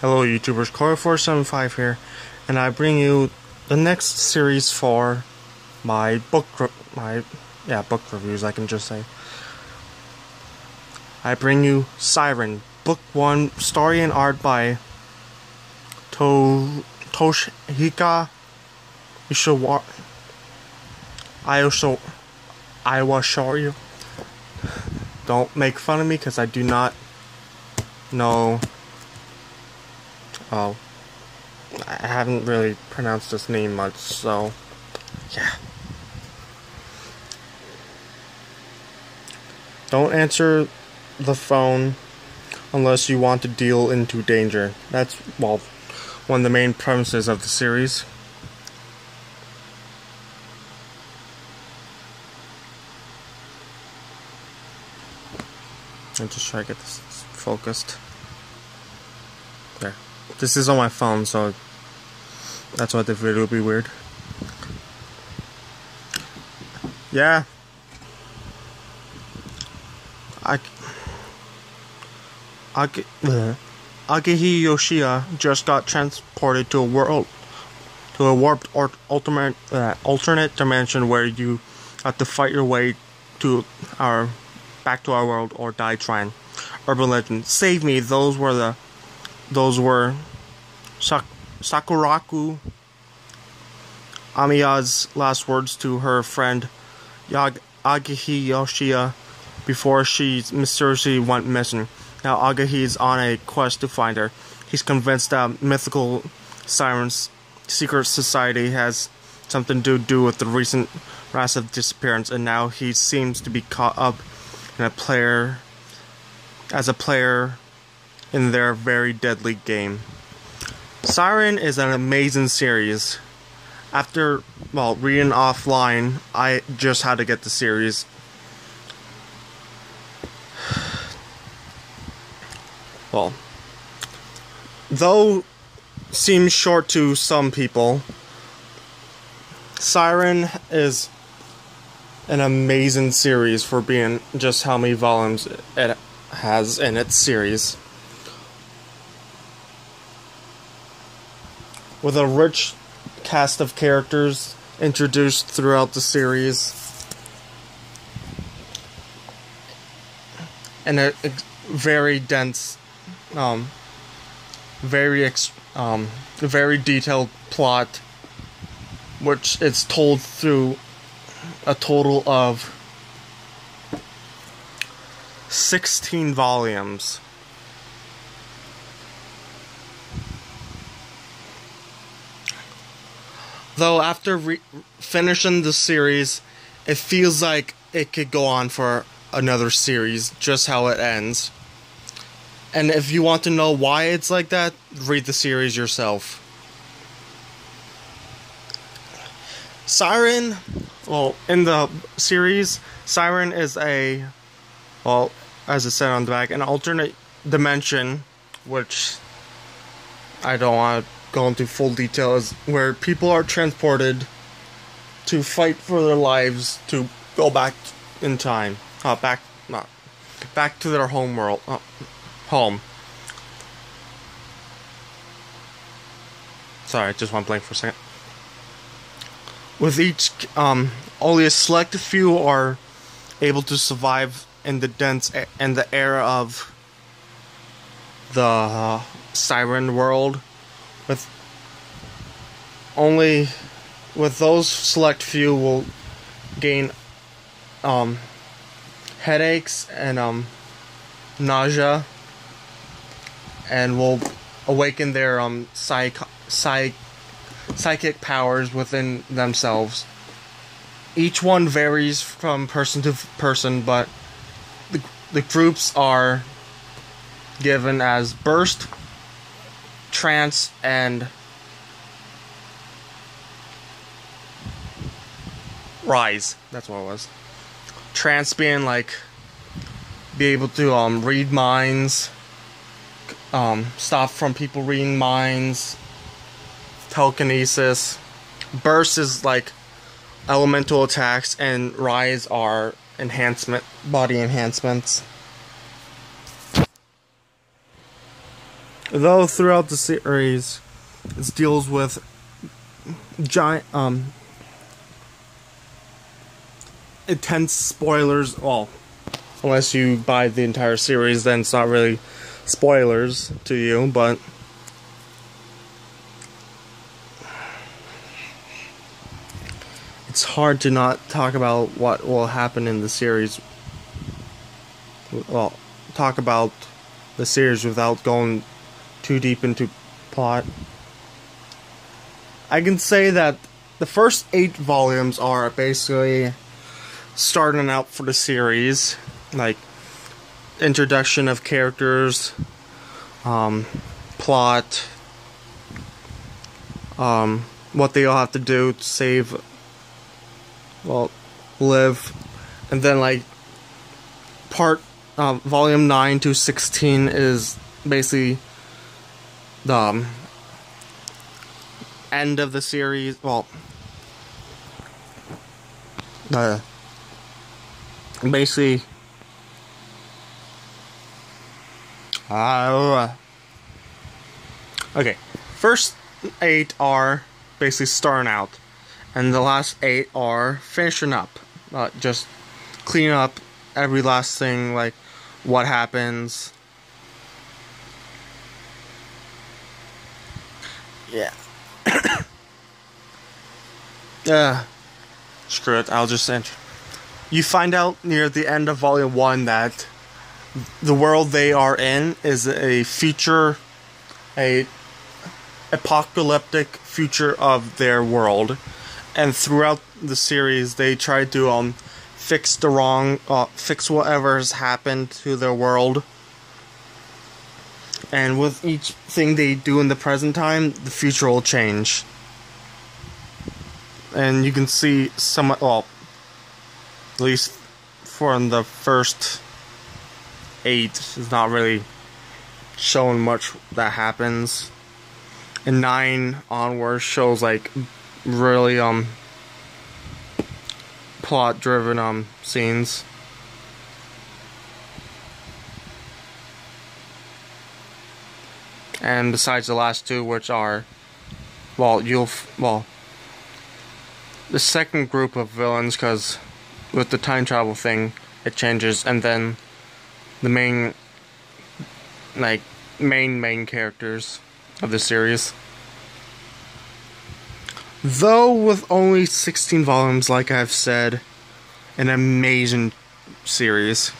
Hello YouTubers, Core475 here, and I bring you the next series for my book, my, yeah, book reviews, I can just say. I bring you Psyren, Book 1, story and art by to Toshihika Ishiwa, Ayosho, Iwashorio. Don't make fun of me because I do not know Oh. I haven't really pronounced this name much, so. Yeah. Don't answer the phone unless you want to deal into danger. That's, well, one of the main premises of the series. And just try to get this focused. This is on my phone, so that's why the video will be weird. Yeah. I. Age, uh, Yoshia just got transported to a world, to a warped or alternate uh, alternate dimension where you have to fight your way to our back to our world or die trying. Urban legend. Save me. Those were the those were Sak- Sakuraku Amiya's last words to her friend Yag- Agehi Yoshia before she mysteriously went missing. Now Agehi is on a quest to find her. He's convinced that mythical Psyren's secret society has something to do with the recent massive disappearance, and now he seems to be caught up in a player as a player in their very deadly game. Psyren is an amazing series. After, well, reading offline, I just had to get the series. Well, though seems short to some people, Psyren is an amazing series for being just how many volumes it has in its series. With a rich cast of characters introduced throughout the series. And a, a very dense, um, very ex, um, very detailed plot, which it's told through a total of 16 volumes. Though after re- finishing the series, it feels like it could go on for another series, just how it ends. And if you want to know why it's like that, read the series yourself. Psyren, well, in the series, Psyren is a, well, as it said on the back, an alternate dimension, which I don't want to go into full detail is where people are transported to fight for their lives to go back in time, uh, back not back to their home world, uh, home. Sorry, just went blank for a second. With each, um, only a select few are able to survive in the dense in the era of the uh, Psyren world with only with those select few will gain um, headaches and um, nausea and will awaken their um, psych, psych, psychic powers within themselves. Each one varies from person to person, but the, the groups are given as burst, trance and rise. That's what it was. Trance being like be able to um read minds, um stop from people reading minds, telekinesis. Burst is like elemental attacks, and rise are enhancement body enhancements. Though throughout the series, it deals with giant, um, intense spoilers. Well, unless you buy the entire series, then it's not really spoilers to you, but. It's hard to not talk about what will happen in the series. Well, talk about the series without going too deep into plot. I can say that the first eight volumes are basically starting out for the series, like introduction of characters, um, plot, um, what they all have to do to save, well, live, and then like part uh, volume nine to sixteen is basically the um, end of the series. Well, uh, basically, uh, okay. First eight are basically starting out, and the last eight are finishing up. Uh, just clean up every last thing, like what happens. Yeah. Yeah. Screw it, I'll just enter. You find out near the end of Volume 1 that the world they are in is a future, a apocalyptic future of their world. And throughout the series, they try to um, fix the wrong, uh, fix whatever has happened to their world. And with each thing they do in the present time, the future will change. And you can see some well at least for the first eight it's not really showing much that happens. And nine onwards shows like really um plot driven um scenes and besides the last two which are well you'll well the second group of villains because with the time travel thing it changes. And then the main like main main characters of the series. Though with only 16 volumes like I've said an amazing series.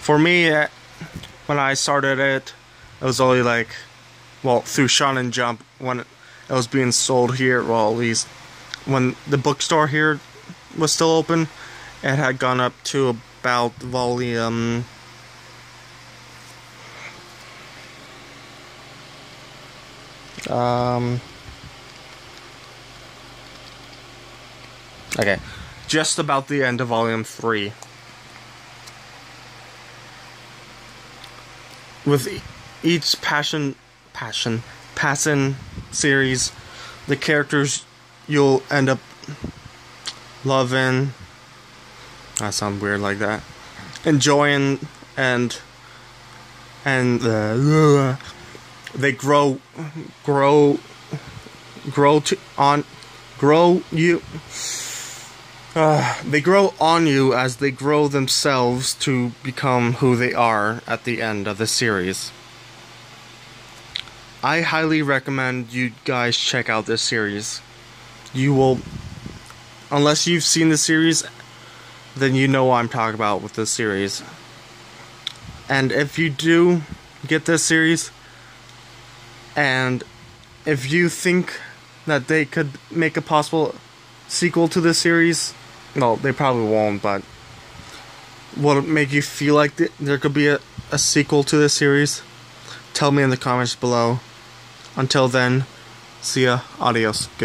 For me eh, when I started it it was only like well through Shonen Jump when it was being sold here well at least when the bookstore here was still open, it had gone up to about volume. Um. Okay, just about the end of volume three. With each passion, passion, passion series, the characters you'll end up loving. That sounds weird like that. Enjoying and and uh, they grow, grow, grow to on, grow you. Uh, they grow on you as they grow themselves to become who they are at the end of the series. I highly recommend you guys check out this series you will, unless you've seen the series, then you know what I'm talking about with this series. And if you do get this series, and if you think that they could make a possible sequel to this series, well, they probably won't, but it make you feel like th- there could be a, a sequel to this series? Tell me in the comments below. Until then, see ya. Adios. Good.